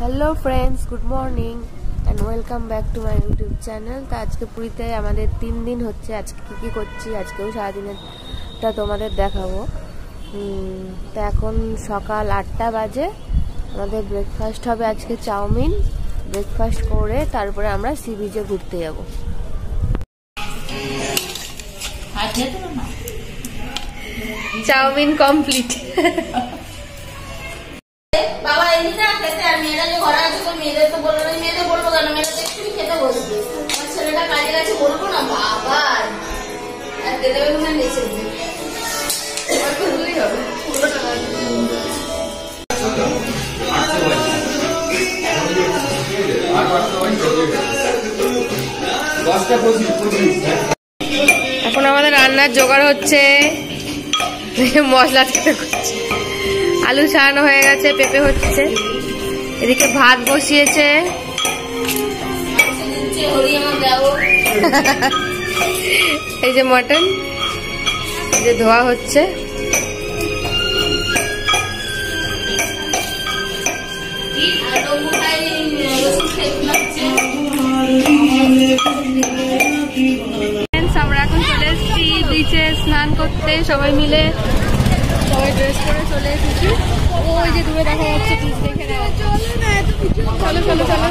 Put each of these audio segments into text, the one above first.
Hello friends good morning and welcome back to my YouTube channel তো আজকে পুরীতে আমাদের তিন দিন হচ্ছে। আজকে কী কী করছি? আজকেও সারাদিনেরটা তোমাদের দেখাবো। তো এখন সকাল আটটা বাজে। আমাদের ব্রেকফাস্ট হবে আজকে চাউমিন। ব্রেকফাস্ট করে তারপরে আমরা সি বিচে ঘুরতে যাব। চাউমিন কমপ্লিট বলব না আর খেতে হবে না নেচে এখন আমাদের রান্নার জোগাড় হচ্ছে। মশলা থেকে করছে আলু ছাড়ানো হয়ে গেছে, পেঁপে হচ্ছে। এদিকে ভাত বসিয়েছে। এই যে মটন এই যে ধোয়া হচ্ছে। আমরা এখন চলে এসেছি বিচে স্নান করতে সবাই মিলে। সবাই ড্রেস করে চলে এসেছি। ওই যে দূরে দেখা যাচ্ছে বিচ দেখে চলো চলো চলো।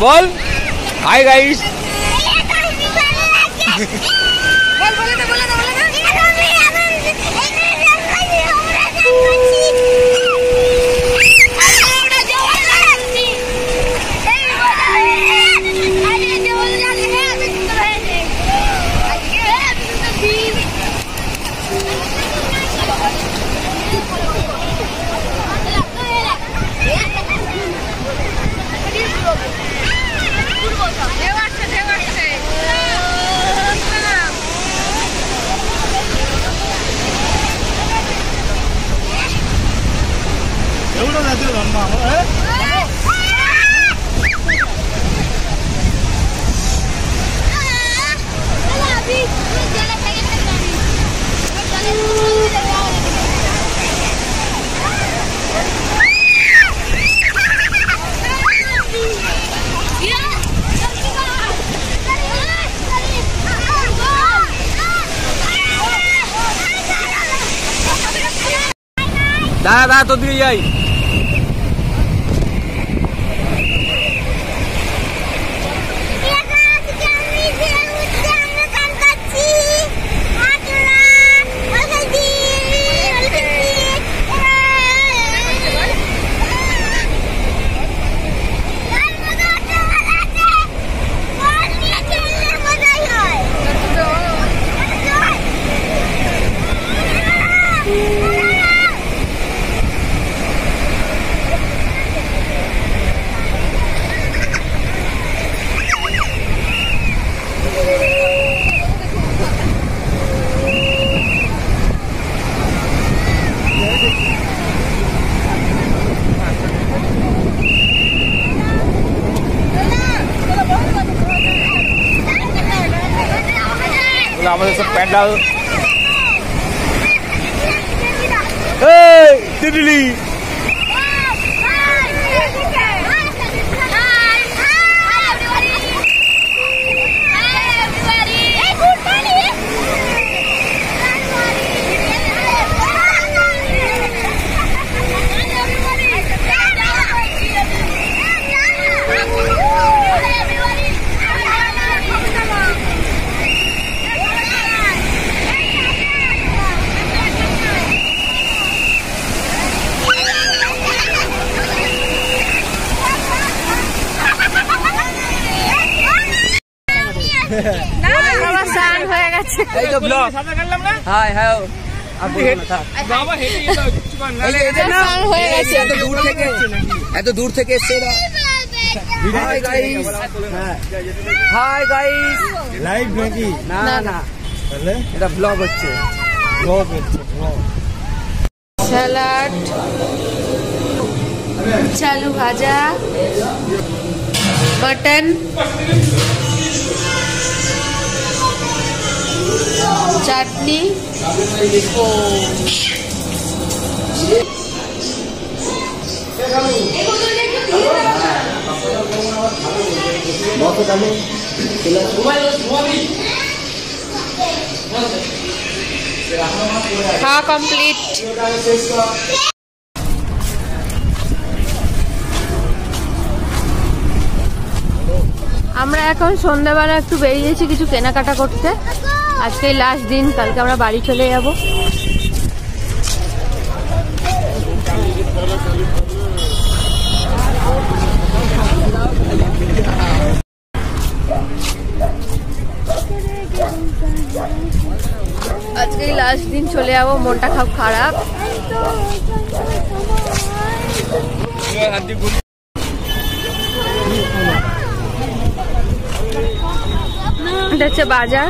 বল হাই গাইস दादा दाया तो दिए जाए আমাদের সব প্যান্ডাল এই দিদিলি বাবা স্নান হয়ে গেছে। এই তো ব্লগ। হাই হাই আপনি বাবা হেঁটে স্নান হয়ে গেছে। এত দূর থেকে এত দূর থেকে এসছে এরা। Hi guys hi guys live নাকি? না না তাহলে? এটা ব্লগ হচ্ছে। ব্লগ হচ্ছে ব্লগ স্যালাড চালু ভাজা। মটন চাটনি ও কমপ্লিট। আমরা এখন সন্ধ্যাবেলা একটু বেরিয়েছি কিছু কেনাকাটা করতে। আজকে লাস্ট দিন, কালকে আমরা বাড়ি চলে যাব। আজকে লাস্ট দিন চলে যাব, মনটা খুব খারাপ। এটা হচ্ছে বাজার।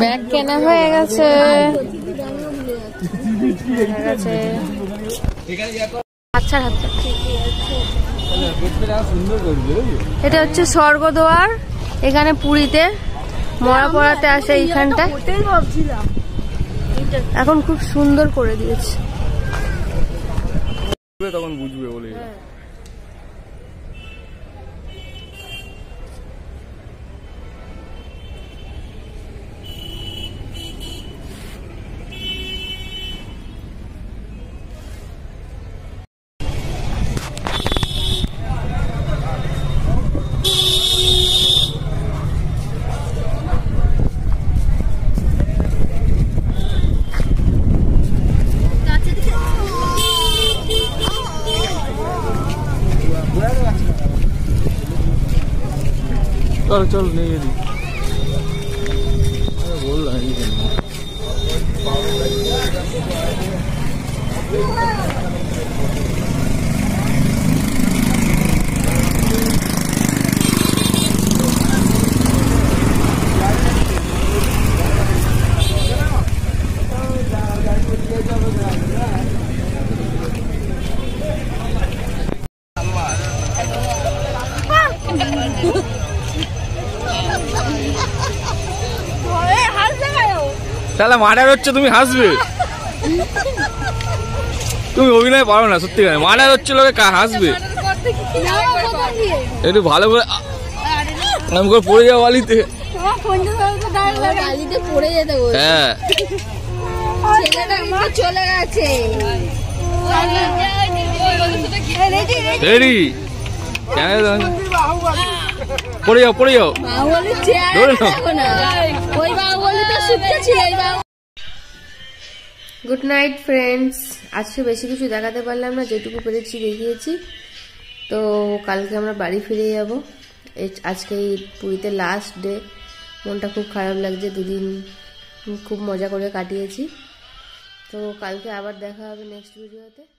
ব্যাগ কেনা হয়ে গেছে। আচ্ছা আচ্ছা। এটা হচ্ছে স্বর্গদুয়ার। এখানে পুরীতে মরা পড়াতে আসে এইখানটা। এখন খুব সুন্দর করে দিয়েছে। তখন বুঝবে বলে। চল চল নিয়ে দিই বললাম এই জন্য। তাহলে মার্ডার হচ্ছে তুমি হাসবে? তুমি অভিনয় পারো না সত্যি করে মার্ডার হচ্ছে লোকে কা- হাসবে? একটু ভালো করে আমি করে পড়ে যাও বালিতে। হ্যাঁ। চলে গেছে। রেডি পড়ে যাও পড়ে যাও। গুড নাইট ফ্রেন্ডস আজকে বেশি কিছু দেখাতে পারলাম না যেটুকু পেরেছি দেখিয়েছি। তো কালকে আমরা বাড়ি ফিরে যাব। এই- আজকে এই পুরীতে লাস্ট ডে মনটা খুব খারাপ লাগছে দুদিন খুব মজা করে কাটিয়েছি। তো কালকে আবার দেখা হবে নেক্সট ভিডিওতে